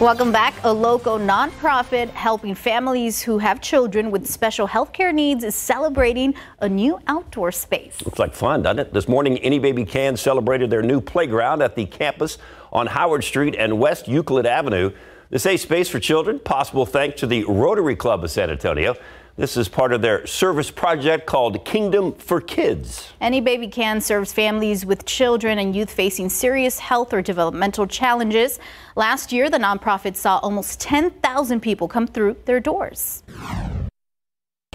Welcome back. A local nonprofit helping families who have children with special health care needs is celebrating a new outdoor space. Looks like fun, doesn't it? This morning, Any Baby Can celebrated their new playground at the campus on Howard Street and West Euclid Avenue. This safe space for children, possible thanks to the Rotary Club of San Antonio. This is part of their service project called Kingdom for Kids. Any Baby Can serves families with children and youth facing serious health or developmental challenges. Last year, the nonprofit saw almost 10,000 people come through their doors.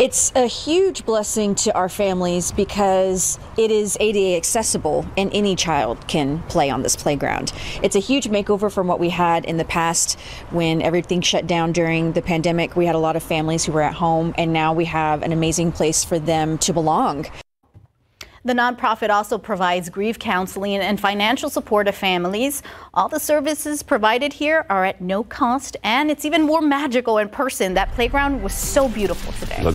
It's a huge blessing to our families because it is ADA accessible and any child can play on this playground. It's a huge makeover from what we had in the past when everything shut down during the pandemic. We had a lot of families who were at home, and now we have an amazing place for them to belong. The nonprofit also provides grief counseling and financial support to families. All the services provided here are at no cost, and it's even more magical in person. That playground was so beautiful today.